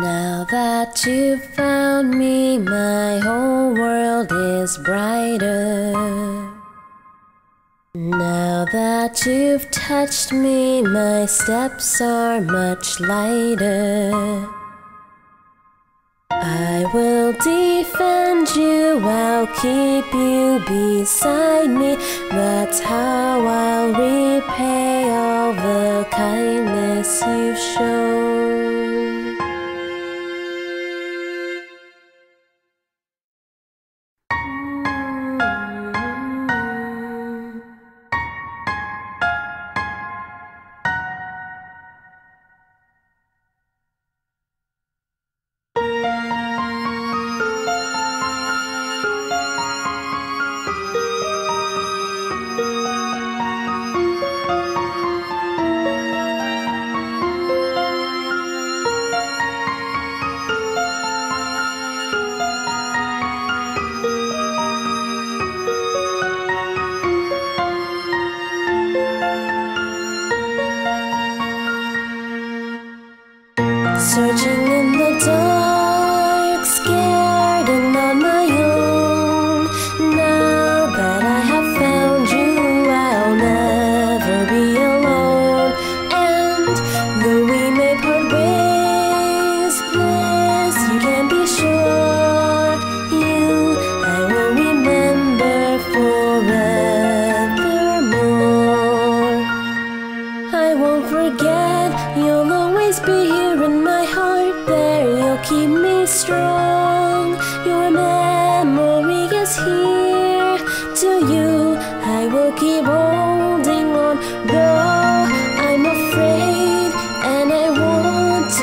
Now that you've found me, my whole world is brighter. Now that you've touched me, my steps are much lighter. I will defend you, I'll keep you beside me. That's how I'll repay all the kindness you've shown.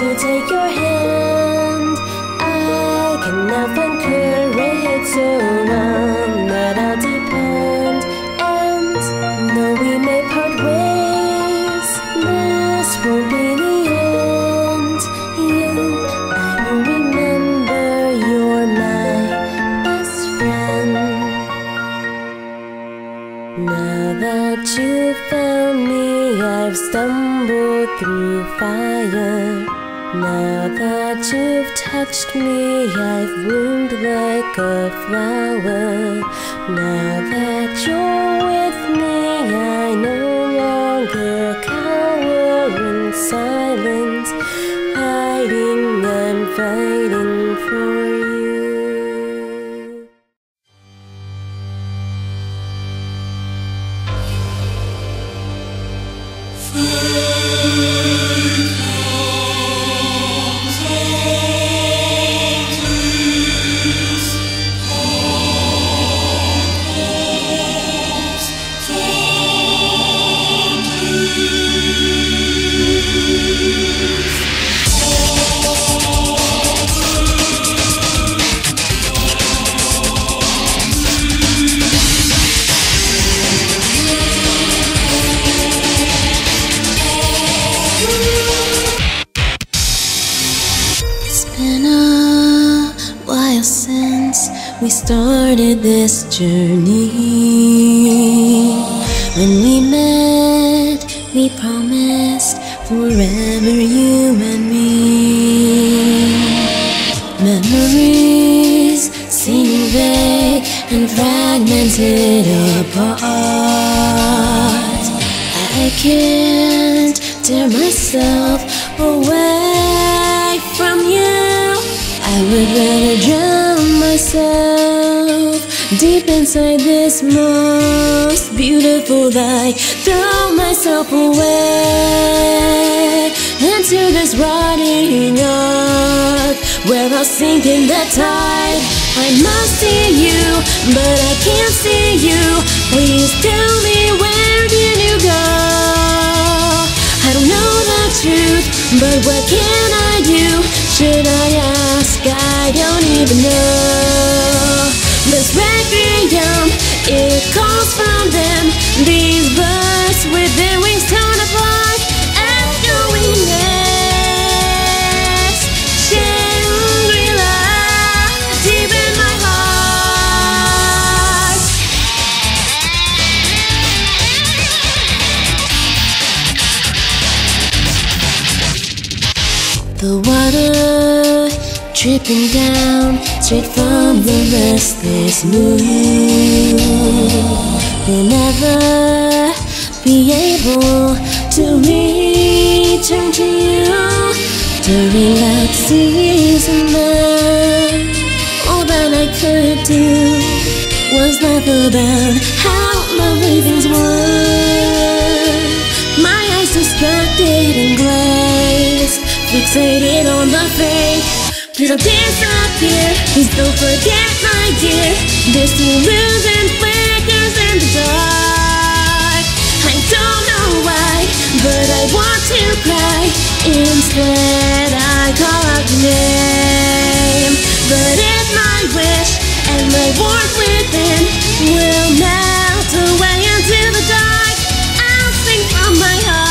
To take your hand. I can now that you've touched me, I've bloomed like a flower. Now that you're with started this journey. When we met, we promised forever you and me. Memories seem vague and fragmented apart. I can't tear myself away from you. I would rather drown myself deep inside this most beautiful light. Throw myself away into this rotting earth where I'll sink in the tide. I must see you, but I can't see you. Please tell me where did you go? I don't know the truth, but what can I do? Should I ask? I don't even know. This requiem, it calls from them. These birds with their wings torn apart, echoing next. Shangri-La, deep in my heart. The water dripping down straight from the restless moon. We'll never be able to return to you during that season. Then all that I could do was laugh about how lovely things were. My eyes distracted and glazed, fixated on the fake. Don't disappear. Please don't forget, my dear. There's illusion flickers in the dark. I don't know why, but I want to cry. Instead, I call out your name. But if my wish and my warmth within will melt away into the dark, I'll sing from my heart.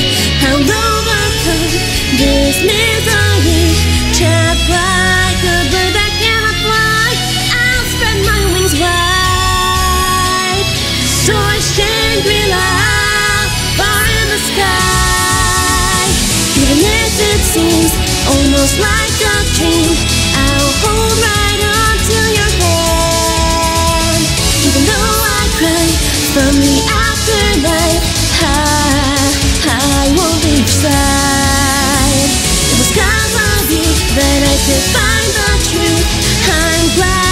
like a dream I'll hold right on to your hand. Even though I cry from the afterlife I, I won't your It was cause of you that I could find the truth. I'm glad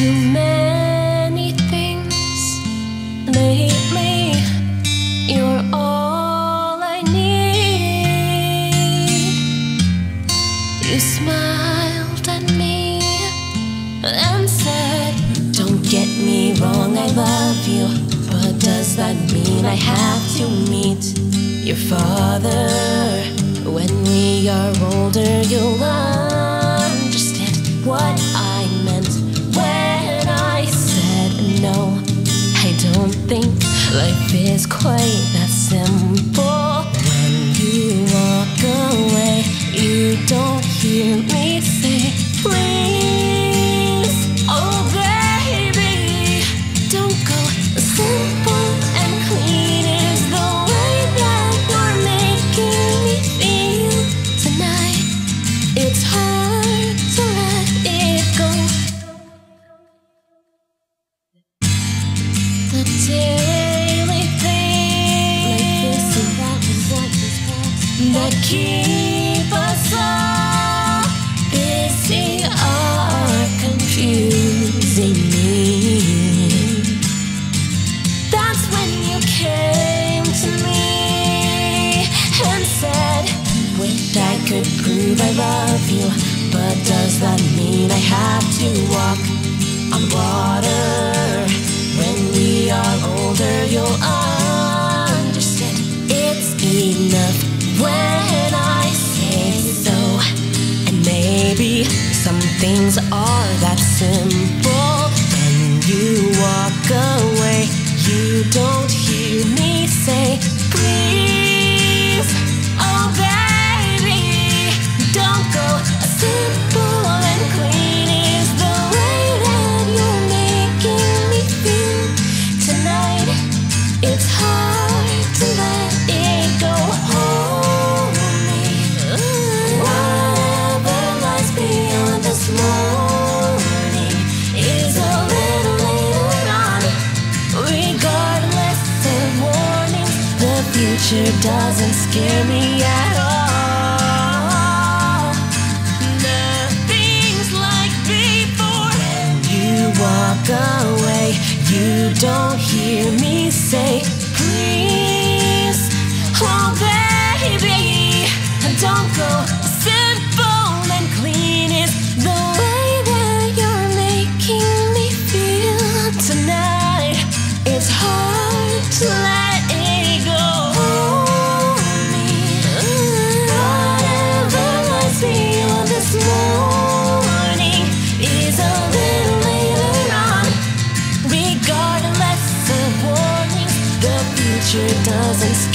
too many things lately. You're all I need. You smiled at me and said, Don't get me wrong, I love you. But does that mean I have to meet your father? When we are older, you'll understand what life is quite that simple. does that mean I have to walk on water? When we are older, you'll understand it's enough when I say so. And maybe some things are that simple.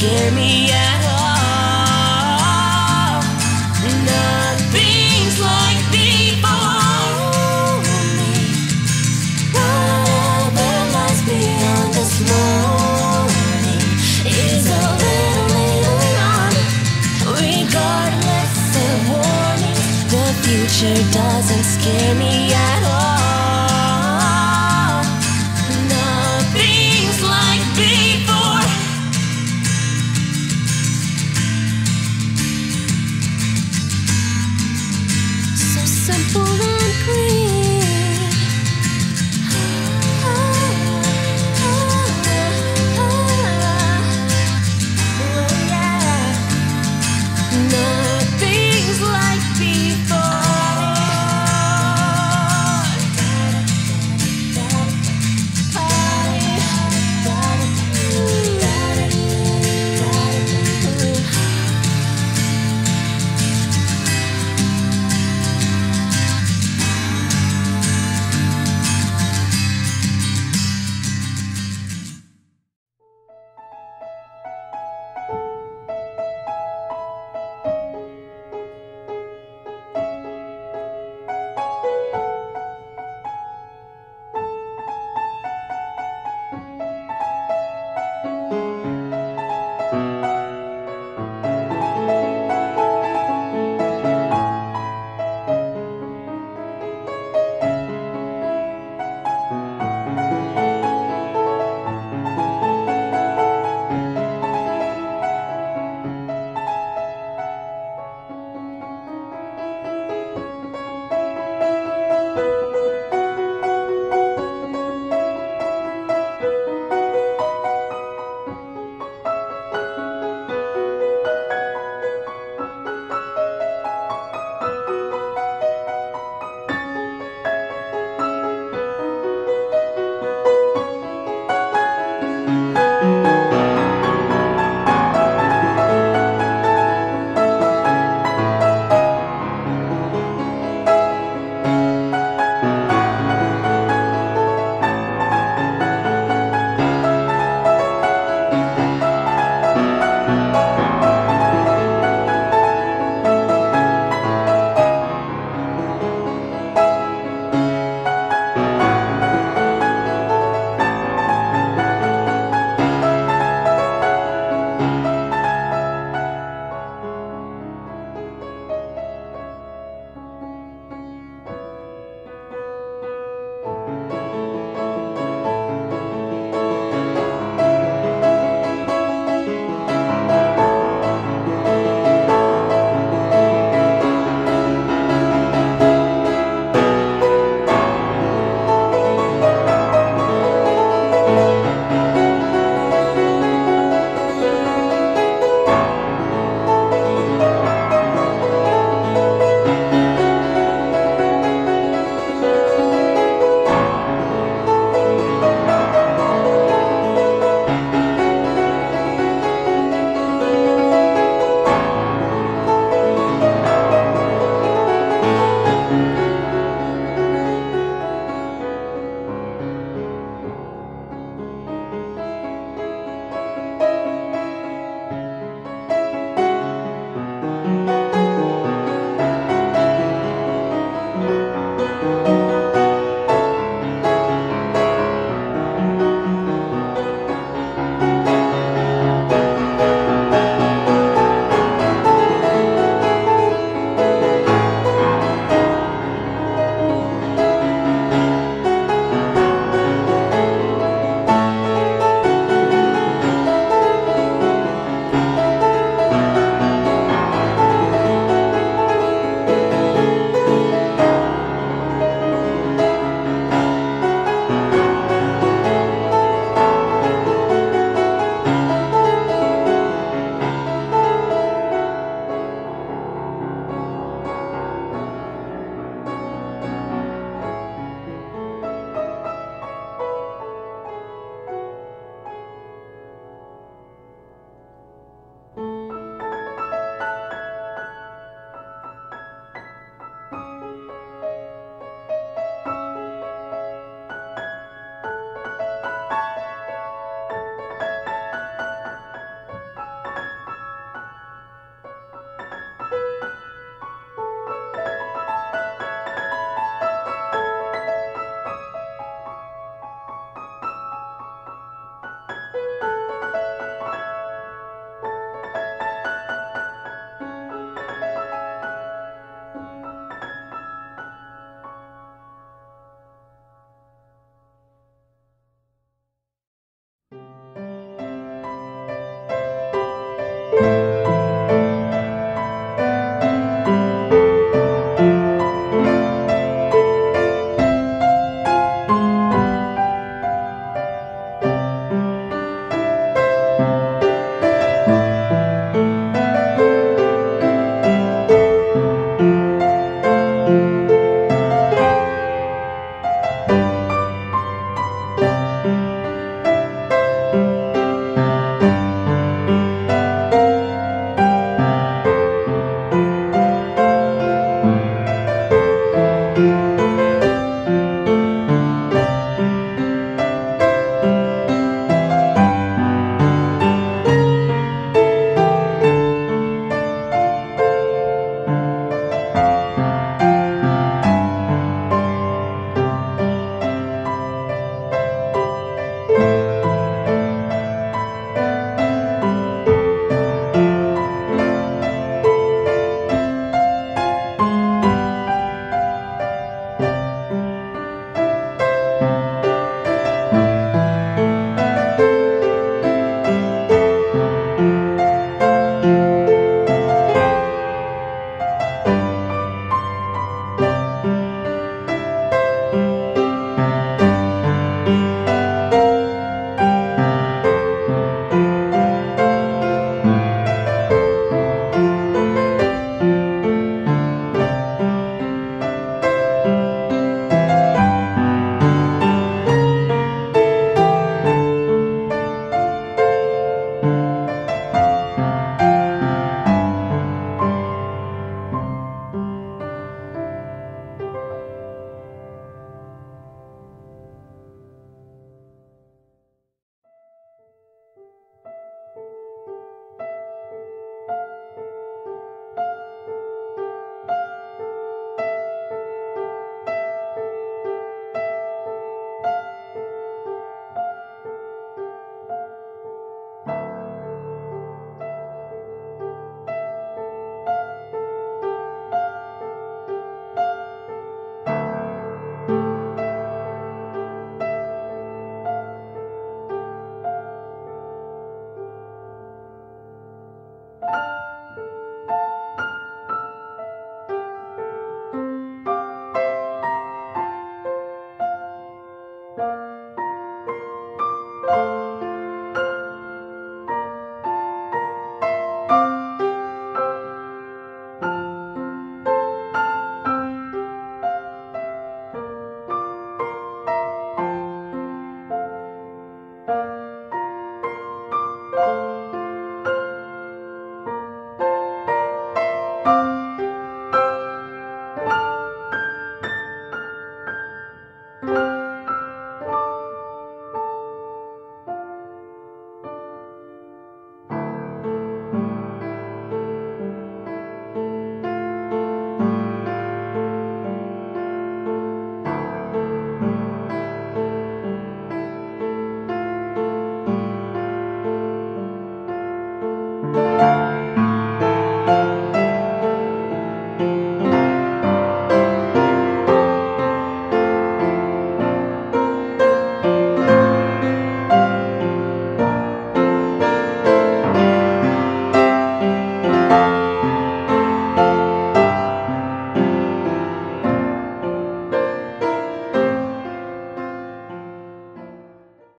share me